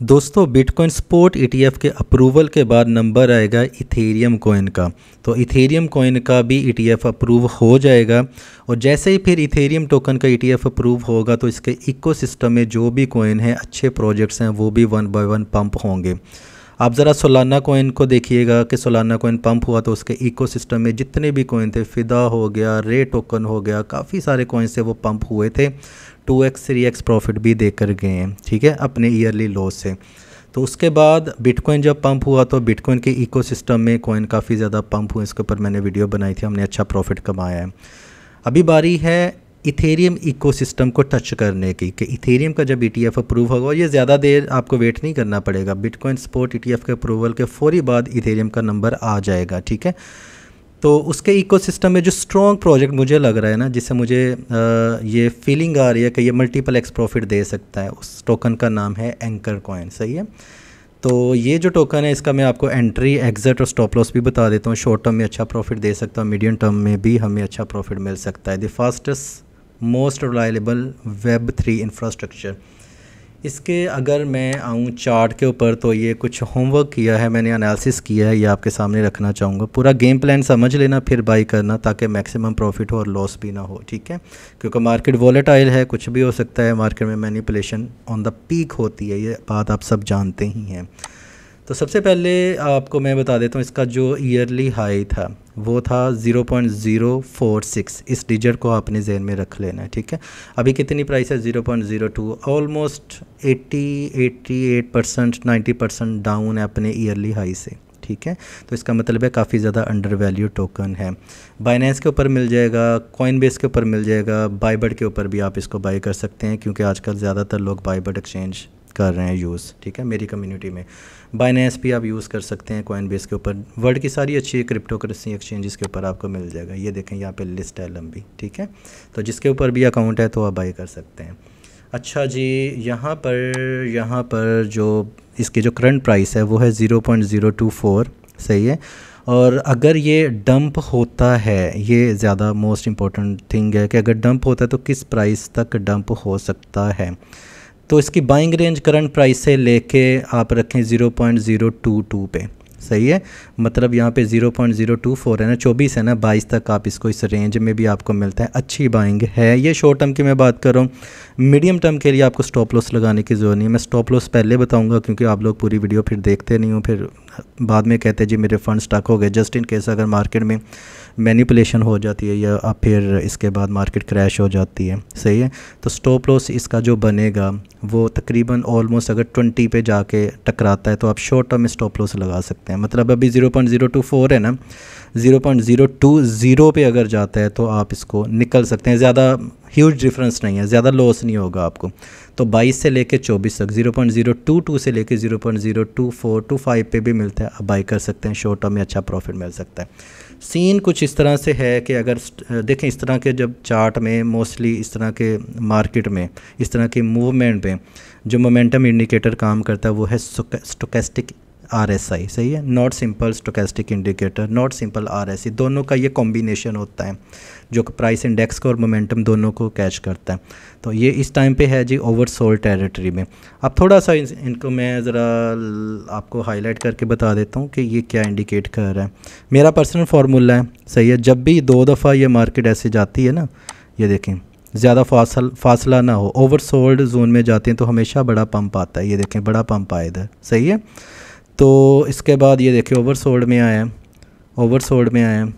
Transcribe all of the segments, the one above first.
दोस्तों bitcoin spot ETF के approval के बाद नंबर आएगा इथेरियम कॉइन का। तो इथेरियम कॉइन का भी ईटीएफ अप्रूव हो जाएगा और जैसे ही फिर इथेरियम टोकन का ईटीएफ अप्रूव होगा तो इसके इकोसिस्टम में जो भी कॉइन है, अच्छे प्रोजेक्ट्स हैं, वो भी वन बाय वन पंप होंगे। आप ज़रा सोलाना कोइन को देखिएगा कि सोलाना कोइन पंप हुआ तो उसके इकोसिस्टम में जितने भी कोइन थे फ़िदा हो गया रे टोकन हो गया, काफ़ी सारे कोइन से वो पंप हुए थे। Two X, three X profit भी देकर गए हैं, ठीक है, अपने ईयरली लॉस से। तो उसके बाद बिटकॉइन जब पंप हुआ तो बिटकॉइन के इकोसिस्टम में कोइन काफ़ी ज़्यादा पंप हुए, इसके ऊपर मैंने वीडियो बनाई थी, हमने अच्छा प्रॉफिट कमाया है। अभी बारी है इथेरियम इकोसिस्टम को टच करने की, कि इथेरियम का जब ईटीएफ अप्रूव होगा ये ज़्यादा देर आपको वेट नहीं करना पड़ेगा, बिटकॉइन स्पोर्ट ई के अप्रूवल के फौरी बाद इथेरियम का नंबर आ जाएगा, ठीक है। तो उसके इकोसिस्टम में जो स्ट्रॉन्ग प्रोजेक्ट मुझे लग रहा है ना जिससे मुझे आ, ये फीलिंग आ रही है कि ये मल्टीपल एक्स प्रॉफिट दे सकता है उस टोकन का नाम है एंकर कॉइन सही है? तो ये जो टोकन है इसका मैं आपको एंट्री एग्जिट और स्टॉप लॉस भी बता देता हूँ। शॉर्ट टर्म में अच्छा प्रॉफिट दे सकता हूँ मीडियम टर्म में भी हमें अच्छा प्रॉफिट मिल सकता है। The fastest most reliable web three infrastructure इसके अगर मैं आऊँ चार्ट के ऊपर तो ये कुछ होमवर्क किया है, मैंने एनालिसिस किया है, ये आपके सामने रखना चाहूँगा। पूरा गेम प्लान समझ लेना, फिर बाई करना, ताकि मैक्सिमम प्रॉफिट हो और लॉस भी ना हो, ठीक है? क्योंकि मार्केट वॉलेटाइल है, कुछ भी हो सकता है मार्केट में मैनिपुलेशन ऑन द पीक होती है, ये बात आप सब जानते ही हैं। तो सबसे पहले आपको मैं बता देता हूँ, इसका जो ईयरली हाई था वो था 0.046 इस डिजिट को आपने जहन में रख लेना है, ठीक है? अभी कितनी प्राइस है? 0.02 almost 80 88 percent ninety percent down है अपने ईयरली हाई से, ठीक है? तो इसका मतलब है काफ़ी ज़्यादा अंडर वैल्यू टोकन है। बाइनेंस के ऊपर मिल जाएगा कॉइन बेस के ऊपर मिल जाएगा बाईबर्ड के ऊपर भी आप इसको बाई कर सकते हैं, क्योंकि आजकल ज़्यादातर लोग बाईबर्ड एक्सचेंज कर रहे हैं यूज़ ठीक है? मेरी कम्युनिटी में। बाइनेंस भी आप यूज़ कर सकते हैं कॉइन बेस के ऊपर। वर्ल्ड की सारी अच्छी क्रिप्टो करेंसी एक्सचेंजेस के ऊपर आपको मिल जाएगा। ये देखें, यहाँ पे लिस्ट है लंबी, ठीक है? तो जिसके ऊपर भी अकाउंट है तो आप बाई कर सकते हैं। अच्छा जी, यहाँ पर यहाँ पर जो इसकी जो करंट प्राइस है, वो है zero point zero two four सही है? और अगर ये डंप होता है, ये ज़्यादा मोस्ट इंपॉर्टेंट थिंग है कि अगर डंप होता है तो किस प्राइस तक डंप हो सकता है? तो इसकी बाइंग रेंज करंट प्राइस से लेके आप रखें zero point zero two two पे। सही है? मतलब यहाँ पे zero point zero two four है ना, चौबीस है ना, बाईस तक आप इसको इस रेंज में भी आपको मिलता है। अच्छी बाइंग है। ये शॉर्ट टर्म की मैं बात कर रहा हूँ। मीडियम टर्म के लिए आपको स्टॉप लॉस लगाने की ज़रूरत नहीं है। मैं स्टॉप लॉस पहले बताऊँगा क्योंकि आप लोग पूरी वीडियो फिर देखते नहीं हो, फिर बाद में कहते जी मेरे फंड स्टक हो गए। जस्ट इन केस अगर मार्केट में मैनिपुलेशन हो जाती है या फिर इसके बाद मार्केट क्रैश हो जाती है। सही है? तो स्टॉप लॉस इसका जो बनेगा, वो तकरीबन ऑलमोस्ट अगर ट्वेंटी पे जाके टकराता है तो आप शॉर्ट टर्म स्टॉप लॉस लगा सकते हैं। मतलब अभी zero point zero two four है ना zero point zero two zero पे अगर जाता है तो आप इसको निकल सकते हैं। ज़्यादा ह्यूज डिफरेंस नहीं है, ज़्यादा लॉस नहीं होगा आपको। तो 22 से लेके 24 तक 0.022 से लेके 0.024 टू फाइव पे भी मिलता है, आप बाई कर सकते हैं शॉर्ट टर्म में अच्छा प्रॉफिट मिल सकता है। सीन कुछ इस तरह से है कि अगर देखें इस तरह के जब चार्ट में मोस्टली इस तरह के मार्केट में, इस तरह के मूवमेंट में जो मोमेंटम इंडिकेटर काम करता है, वो है स्टोकेस्टिक आर एस आई सही है? Not simple stochastic indicator not simple R S C दोनों का ये कॉम्बिनेशन होता है जो प्राइस इंडेक्स को और मोमेंटम दोनों को कैच करता है। तो ये इस टाइम पे है जी ओवर सोल्ड टेरिटरी में। अब थोड़ा सा इन, इनको मैं ज़रा आपको हाईलाइट करके बता देता हूँ कि ये क्या इंडिकेट कर रहा है। मेरा पर्सनल फार्मूला है सही है? जब भी दो दफ़ा ये मार्केट ऐसे जाती है ना ये देखें ज़्यादा फासल फासला ना हो ओवर सोल्ड जोन में जाते हैं तो हमेशा बड़ा पंप आता है ये देखें बड़ा पंप आए इधर सही है? तो इसके बाद ये देखिए ओवर सोल्ड में आया ओवर सोल्ड में आया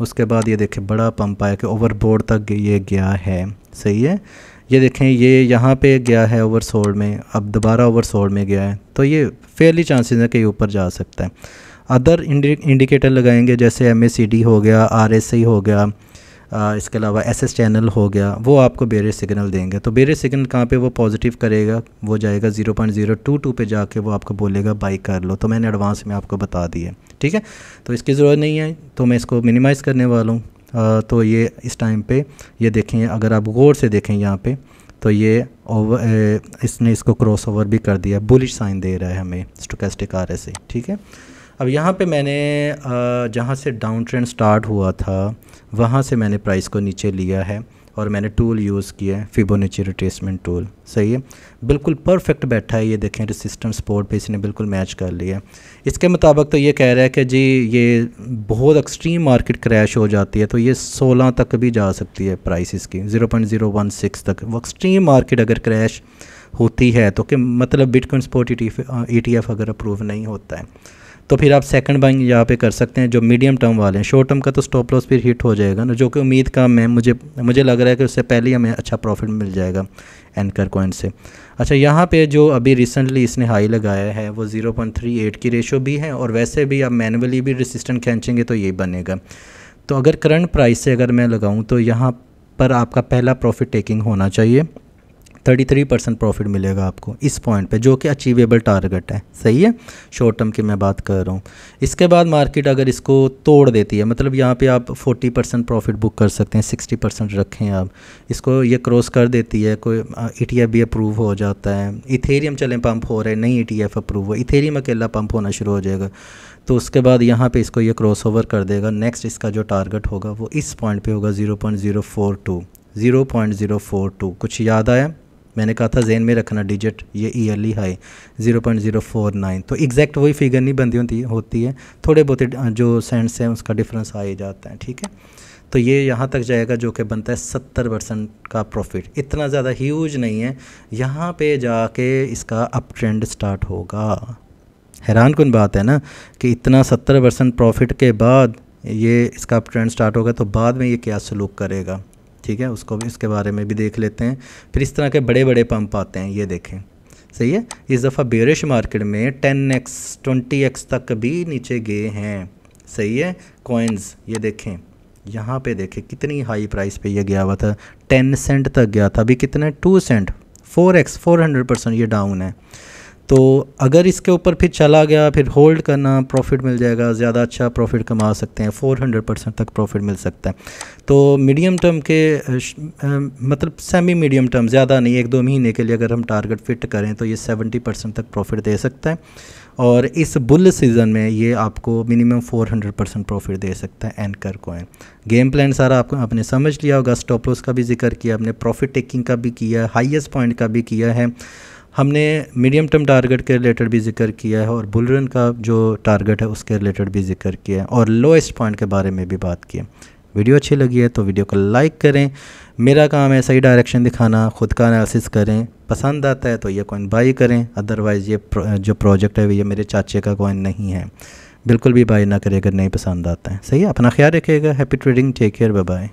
उसके बाद ये देखें बड़ा पंप आया कि ओवर बोर्ड तक ये गया है। सही है? ये देखें, ये यहाँ पे गया है ओवर सोल्ड में, अब दोबारा ओवर सोल्ड में गया है। तो ये फेयरली चांसेस है कि ऊपर जा सकता है। अदर इंडिकेटर लगाएँगे, जैसे एम हो गया आर हो गया इसके अलावा एस एस चैनल हो गया, वो आपको बेरे सिग्नल देंगे। तो बेरे सिग्नल कहाँ पे वो पॉजिटिव करेगा? वो जाएगा zero point zero two two पे जाके वो आपको बोलेगा बाई कर लो। तो मैंने एडवांस में आपको बता दिया ठीक है? तो इसकी ज़रूरत नहीं है तो मैं इसको मिनिमाइज़ करने वाला हूँ। तो ये इस टाइम पर ये देखें, अगर आप गौर से देखें यहाँ पर तो ये ओवर इसने इसको क्रॉस ओवर भी कर दिया। बुलिश साइन दे रहा है हमें स्टोकेस्टिक आर ठीक है? अब यहाँ पे मैंने जहाँ से डाउन ट्रेंड स्टार्ट हुआ था, वहाँ से मैंने प्राइस को नीचे लिया है और मैंने टूल यूज़ किया है फिबोनेची रिट्रेसमेंट टूल सही है? बिल्कुल परफेक्ट बैठा है, ये देखें रेसिस्टेंट सपोर्ट पे इसने बिल्कुल मैच कर लिया है। इसके मुताबिक तो ये कह रहा है कि जी, ये बहुत एक्सट्रीम मार्केट क्रैश हो जाती है तो ये 16 तक भी जा सकती है प्राइस इसकी 0.016 तक। वो एक्सट्रीम मार्केट अगर क्रैश होती है तो कि मतलब बिटकॉइन स्पोर्ट ई टी अगर अप्रूव नहीं होता है। तो फिर आप सेकंड बाइंग यहाँ पे कर सकते हैं, जो मीडियम टर्म वाले हैं। शॉर्ट टर्म का तो स्टॉप लॉस फिर हिट हो जाएगा ना, जो कि उम्मीद कम है मुझे मुझे लग रहा है कि उससे पहले हमें अच्छा प्रॉफिट मिल जाएगा एनकर कॉइन से। अच्छा यहाँ पे जो अभी रिसेंटली इसने हाई लगाया है, वो 0.38 की रेशो भी है, और वैसे भी आप मैनुअली भी रेसिस्टेंट खींचेंगे तो ये बनेगा। तो अगर करंट प्राइस से अगर मैं लगाऊँ तो यहाँ पर आपका पहला प्रॉफिट टेकिंग होना चाहिए। थर्टी थ्री परसेंट प्रॉफिट मिलेगा आपको इस पॉइंट पे, जो कि अचीवेबल टारगेट है। सही है? शॉर्ट टर्म की मैं बात कर रहा हूँ। इसके बाद मार्केट अगर इसको तोड़ देती है मतलब यहाँ पे आप फोर्टी परसेंट प्रॉफिट बुक कर सकते हैं सिक्सटी परसेंट रखें आप। इसको ये क्रॉस कर देती है, कोई ई टी एफ़ भी अप्रूव हो जाता है। इथेरियम चले पंप हो रहे नहीं ई अप्रूव हो इथेरियम अकेला पंप होना शुरू हो जाएगा। तो उसके बाद यहाँ पे इसको ये क्रॉस ओवर कर देगा। नेक्स्ट इसका जो टारगेट होगा, वो इस पॉइंट पे होगा zero point zero four two zero point zero four two कुछ याद आया? मैंने कहा था जेन में रखना डिजिट ये ईयरली हाई 0.049 तो एग्जैक्ट वही फिगर नहीं बनती होती होती है। थोड़े बहुत जो सेंट्स हैं, उसका डिफरेंस आ ही जाता है, ठीक है? तो ये यहाँ तक जाएगा जो कि बनता है सत्तर परसेंट का प्रॉफिट इतना ज़्यादा ह्यूज नहीं है। यहाँ पे जाके इसका अप ट्रेंड स्टार्ट होगा। हैरान कन बात है ना कि इतना सत्तर परसेंट प्रॉफिट के बाद ये इसका अप ट्रेंड स्टार्ट होगा तो बाद में ये क्या सलूक करेगा? ठीक है, उसको भी इसके बारे में भी देख लेते हैं। फिर इस तरह के बड़े बड़े पंप आते हैं, ये देखें। सही है? इस दफ़ा बेरिश मार्केट में टेन एक्स ट्वेंटी एक्स तक भी नीचे गए हैं। सही है? कॉइन्स ये देखें। यहाँ पे देखें, कितनी हाई प्राइस पे ये गया हुआ था। टेन सेंट तक गया था। अभी कितने two cent four X four hundred percent ये डाउन है। तो अगर इसके ऊपर फिर चला गया, फिर होल्ड करना प्रॉफिट मिल जाएगा, ज़्यादा अच्छा प्रॉफिट कमा सकते हैं 400 परसेंट तक प्रॉफिट मिल सकता है। तो मीडियम टर्म के मतलब सेमी मीडियम टर्म ज़्यादा नहीं, एक दो महीने के लिए अगर हम टारगेट फिट करें तो ये 70 परसेंट तक प्रॉफिट दे सकता है। और इस बुल सीज़न में ये आपको मिनिमम 400 परसेंट प्रॉफिट दे सकता है एनकर कोइन गेम प्लान सारा आपको, आपने समझ लिया होगा स्टॉप लॉस का भी ज़िक्र किया, आपने प्रॉफिट टेकिंग का भी किया हाईएस्ट पॉइंट का भी किया है। हमने मीडियम टर्म टारगेट के रिलेटेड भी ज़िक्र किया है और बुलरन का जो टारगेट है उसके रिलेटेड भी ज़िक्र किया है और लोएस्ट पॉइंट के बारे में भी बात की है। वीडियो अच्छी लगी है तो वीडियो को लाइक करें। मेरा काम है सही डायरेक्शन दिखाना खुद का एनालिसिस करें। पसंद आता है तो ये कॉइन बाई करें। अदरवाइज़ ये प्रो, जो प्रोजेक्ट है ये मेरे चाचे का कॉइन नहीं है। बिल्कुल भी बाई ना करें अगर नहीं पसंद आता है। सही है? अपना ख्याल रखिएगा। Happy trading take care bye bye